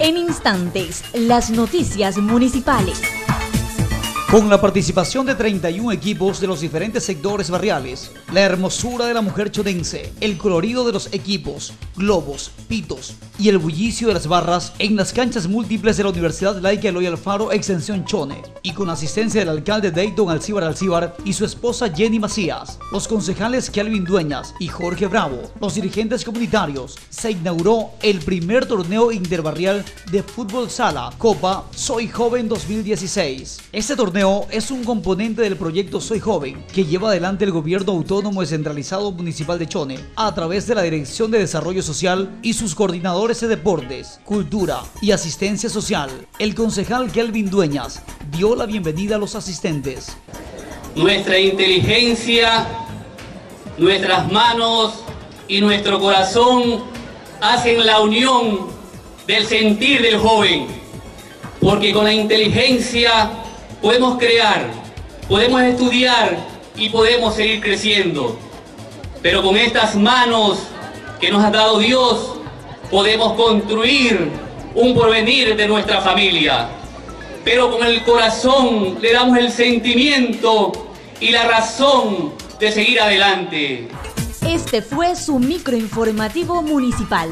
En instantes, las noticias municipales. Con la participación de 31 equipos de los diferentes sectores barriales, la hermosura de la mujer chodense, el colorido de los equipos, globos, pitos y el bullicio de las barras en las canchas múltiples de la Universidad Laica Eloy Alfaro Extensión Chone y con asistencia del alcalde Dayton Alcibar Alcibar y su esposa Jenny Macías, los concejales Kelvin Dueñas y Jorge Bravo, los dirigentes comunitarios, se inauguró el primer torneo interbarrial de fútbol sala Copa Soy Joven 2016. Este torneo es un componente del proyecto Soy Joven que lleva adelante el gobierno autónomo descentralizado municipal de Chone a través de la Dirección de Desarrollo Social y sus coordinadores de deportes, cultura y asistencia social. El concejal Kelvin Dueñas dio la bienvenida a los asistentes. Nuestra inteligencia, nuestras manos y nuestro corazón hacen la unión del sentir del joven, porque con la inteligencia podemos crear, podemos estudiar y podemos seguir creciendo. Pero con estas manos que nos ha dado Dios, podemos construir un porvenir de nuestra familia. Pero con el corazón le damos el sentimiento y la razón de seguir adelante. Este fue su microinformativo municipal.